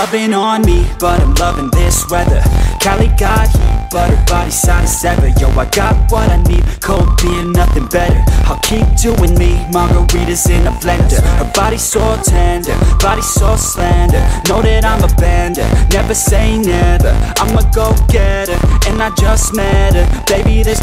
rubbing on me, but I'm loving this weather. Cali got heat, but her body's hot as ever. Yo, I got what I need, cold beer, nothing better. I'll keep doing me, margaritas in a blender. Her body's so tender, body so slender. Know that I'm a bender, never say never. I'm a go-getter, and I just met her. Baby, no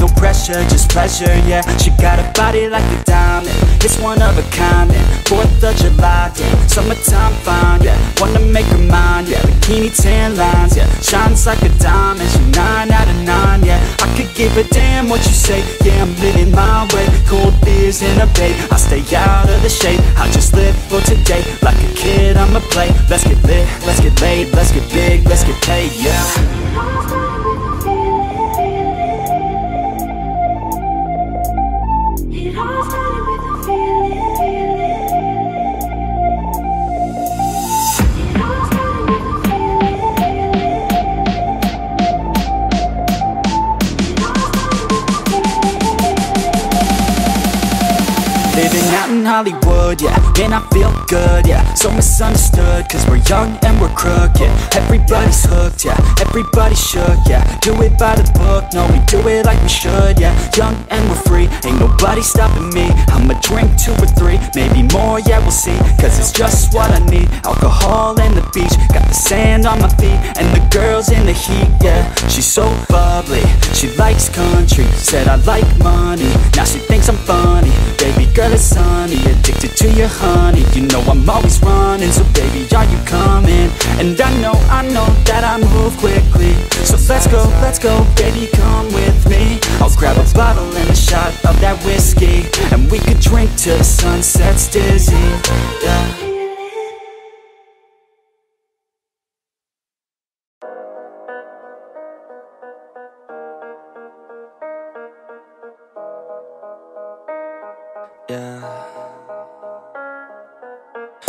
pressure, just pleasure, yeah. She got a body like a diamond, it's one of a kind, and 4th of July, yeah. Summertime fine, yeah. Wanna make her mine, yeah. Bikini tan lines, yeah. Shines like a diamond, she 9 out of 9, yeah. I could give a damn what you say, yeah I'm living my way. Cold beers in a bay, I stay out of the shade. I just live for today, like a kid I'ma play. Let's get lit, let's get laid, let's get big, let's get paid, yeah Hollywood, yeah. Man, I feel good, yeah. So misunderstood, cause we're young and we're crooked. Everybody's hooked, yeah. Everybody shook, yeah. Do it by the book, no, we do it like we should, yeah. Young and we're free, ain't nobody stopping me. I'ma drink two or three, maybe more, yeah, we'll see. Cause it's just what I need. Alcohol and the beach Got the sand on my feet. And the girls in the heat, yeah. She's so bubbly, she likes country. Said I like money, now she thinks I'm funny. Baby girl, it's sunny Addicted to your honey You know I'm always running So baby, are you coming? And I know, I know that I move quickly So let's go, let's go, baby, come with me I'll grab a bottle and a shot of that whiskey And we could drink till the sun sets dizzy Yeah.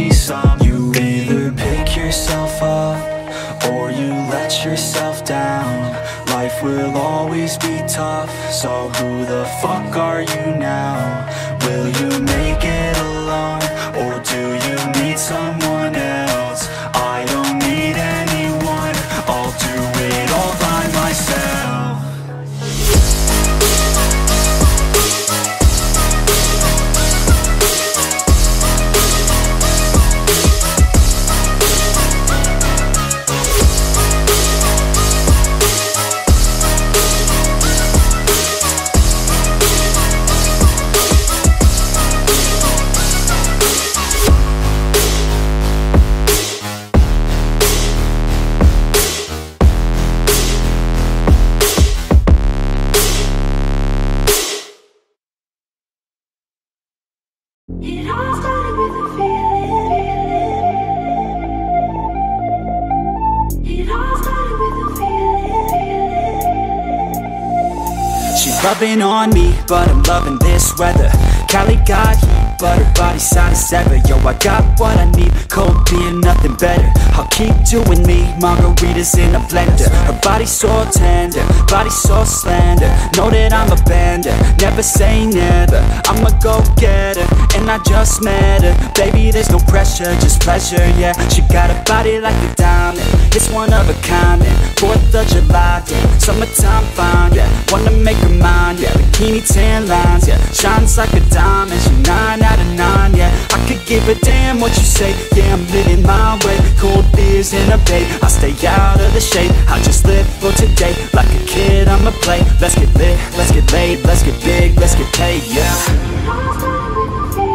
Be some You either pick yourself up Or you let yourself down Life will always be tough So who the fuck are you now? Will you make it alone? Or do you need someone else? Loving on me, but I'm loving this weather. Cali got heat, but body's hot as ever Yo, I got what I need, cold beer, nothing better. I'll keep doing me, margaritas in a blender. Her body's so tender, body so slender. Know that I'm a bender, never say never. I'm a go-getter, and I just met her. Baby, there's no pressure, just pleasure, yeah. She got a body like a diamond, it's one of a kind, man 4th of July, yeah, summertime fine, yeah. Wanna make her mine, yeah, bikini tan lines, yeah. Shines like a diamond, she 9 9, yeah. I could give a damn what you say, yeah I'm living my way. Cold beers in a bay, I stay out of the shade. I just live for today, like a kid I'ma play. Let's get lit, let's get laid, let's get big, let's get paid, yeah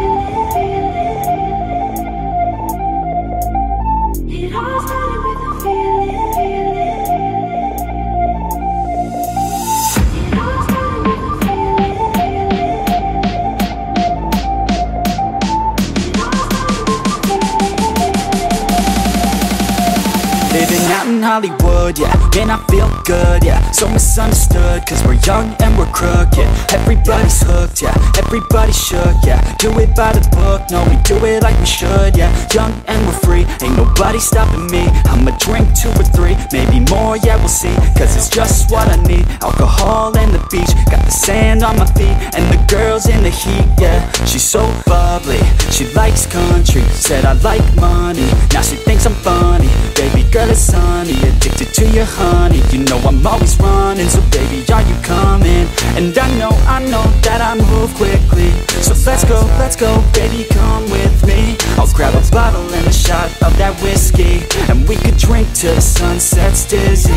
in Hollywood, yeah. Man, I feel good, yeah. So misunderstood, cause we're young and we're crooked. Everybody's hooked, yeah. Everybody shook, yeah. Do it by the book, no, we do it like we should, yeah. Young and we're free, ain't nobody stopping me. I'ma drink two or three, maybe more, yeah, we'll see. Cause it's just what I need Alcohol and the beach. Got the sand on my feet And the girls in the heat, yeah. She's so bubbly, she likes country. Said I like money, now she thinks I'm funny Baby girl, it's sunny, addicted to your honey. You know I'm always running, so baby, are you coming? And I know, I know that I move quickly. So let's go, let's go, baby, come with me. I'll grab a bottle and a shot of that whiskey. And we could drink till the sun sets dizzy,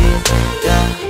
yeah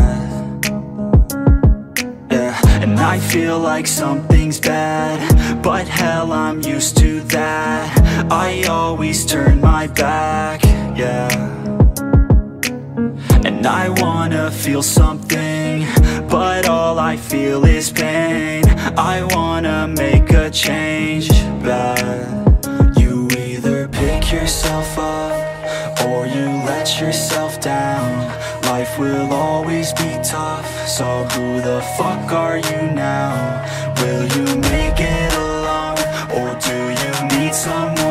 I feel like something's bad But hell, I'm used to that. I always turn my back, yeah. And I wanna feel something But all I feel is pain. I wanna make a change, but You either pick yourself up Or you let yourself down Life will always be tough So who the fuck are you now? Will you make it alone? Or do you need someone